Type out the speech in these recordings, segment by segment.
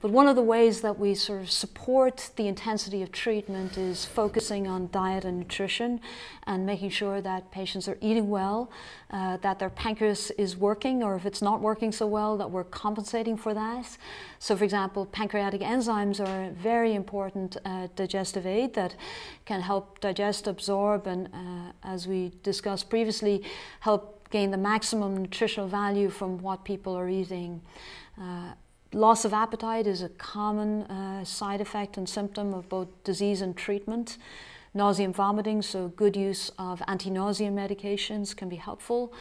But one of the ways that we sort of support the intensity of treatment is focusing on diet and nutrition and making sure that patients are eating well, uh, that their pancreas is working, or if it's not working so well, that we're compensating for that. So, for example, pancreatic enzymes are a very important uh, digestive aid that can help digest, absorb, and uh, as we discussed previously, help gain the maximum nutritional value from what people are eating. Loss of appetite is a common uh, side effect and symptom of both disease and treatment. Nausea and vomiting, so good use of anti-nausea medications can be helpful.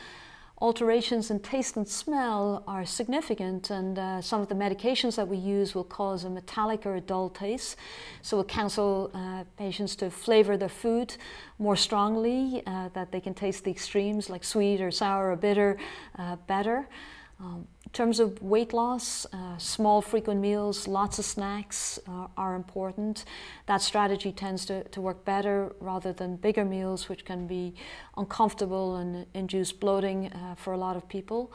Alterations in taste and smell are significant, and uh, some of the medications that we use will cause a metallic or a dull taste. So we'll counsel uh, patients to flavor their food more strongly, uh, that they can taste the extremes like sweet or sour or bitter uh, better. Um, in terms of weight loss, uh, small frequent meals, lots of snacks uh, are important. That strategy tends to, to work better rather than bigger meals, which can be uncomfortable and induce bloating uh, for a lot of people.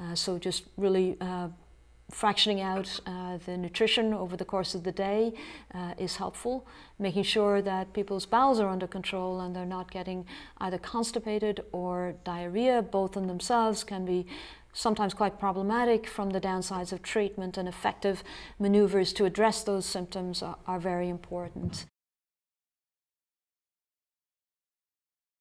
Uh, so just really uh, fractioning out uh, the nutrition over the course of the day uh, is helpful. Making sure that people's bowels are under control and they're not getting either constipated or diarrhea, both in themselves can be sometimes quite problematic from the downsides of treatment and effective maneuvers to address those symptoms are, are very important.